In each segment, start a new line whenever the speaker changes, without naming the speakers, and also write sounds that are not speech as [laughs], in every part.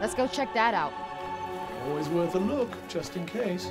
Let's go check that out.
Always worth a look, just in case.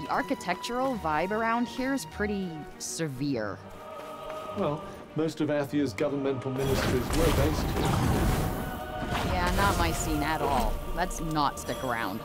The architectural vibe around here is pretty severe.
Well, most of Athia's governmental ministries were based here.
Yeah, not my scene at all. Let's not stick around.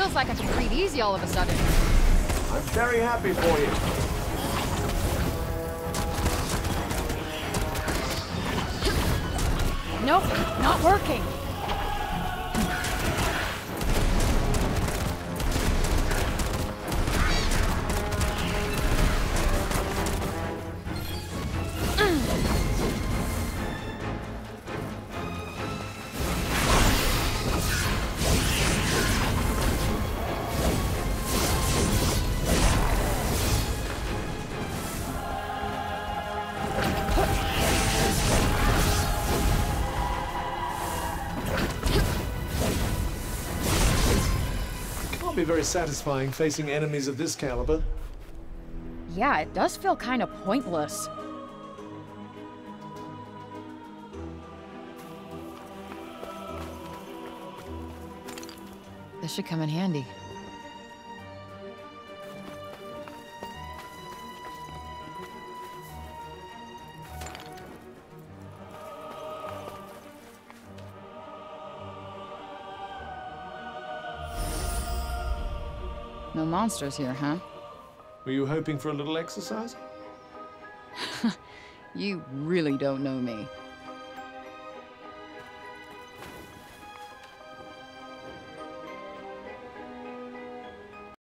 Feels like I can breathe easy all of a sudden.
I'm very happy for you.
Nope, not working.
Be very satisfying facing enemies of this caliber.
Yeah, it does feel kind of pointless. This should come in handy. No monsters here, huh?
Were you hoping for a little exercise? [laughs]
You really don't know me.